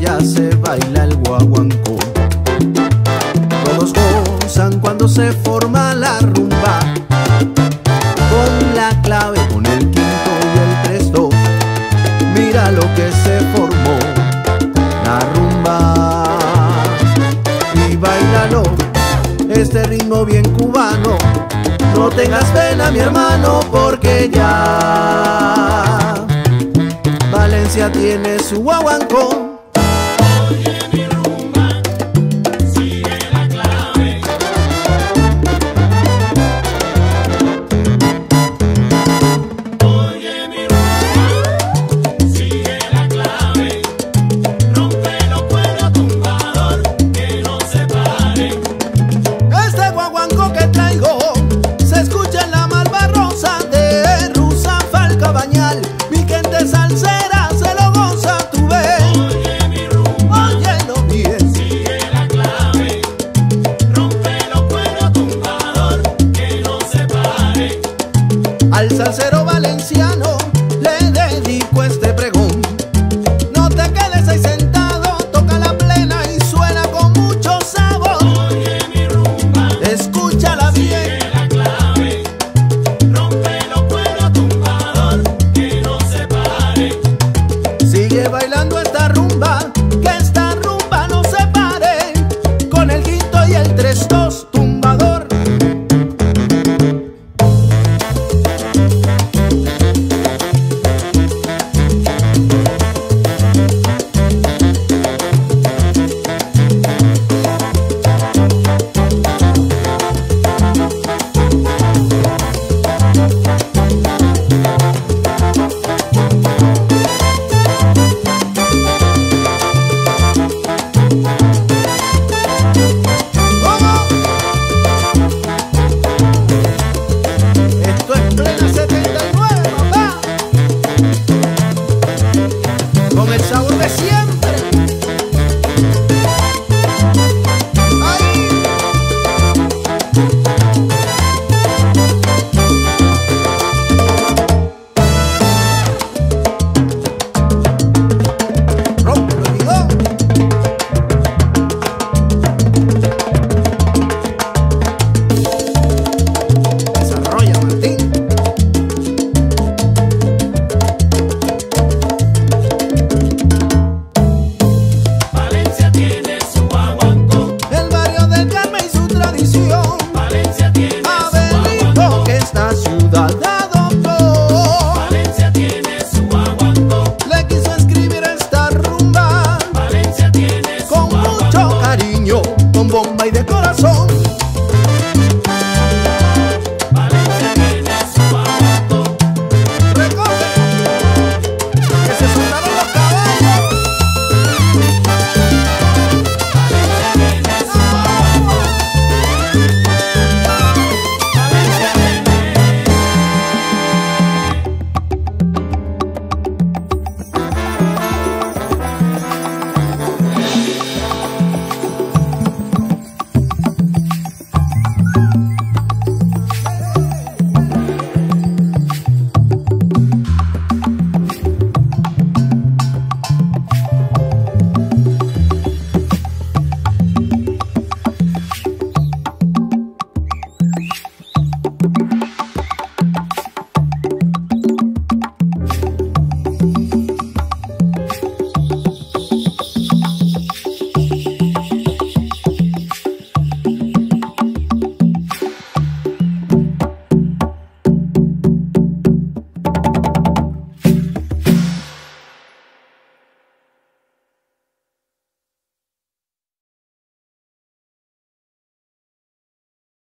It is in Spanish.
ya se baila el guaguancó. Todos gozan cuando se forma la rumba, con la clave, con el quinto y el tres dos. Mira lo que se formó, la rumba. Y bailalo, este ritmo bien cubano. No tengas pena, mi hermano, porque ya bailando hasta siempre.